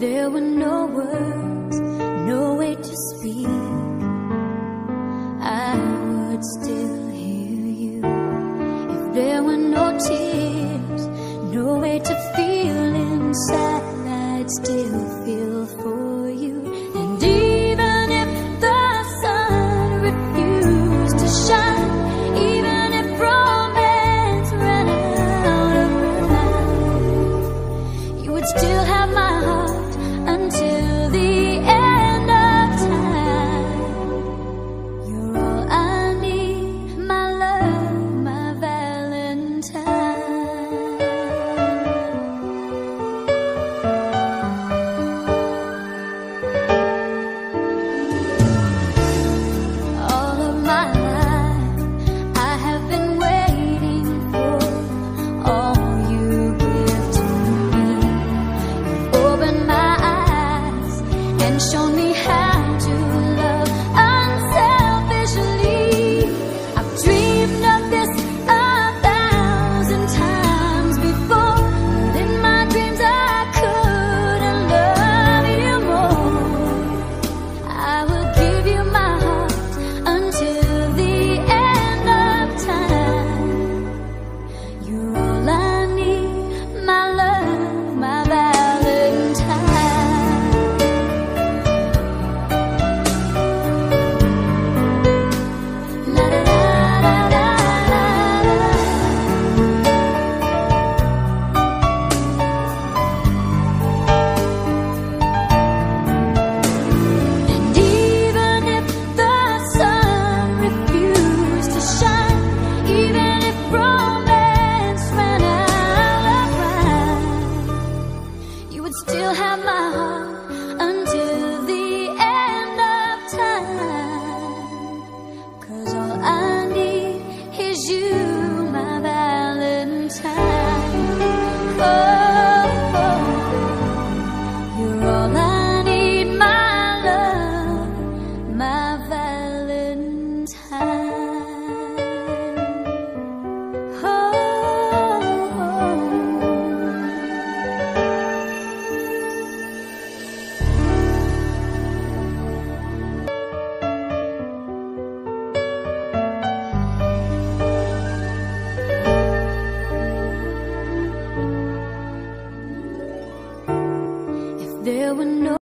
There were no words, no way to speak. I would still hear you if there were no tears. 胸 would still have my heart until were no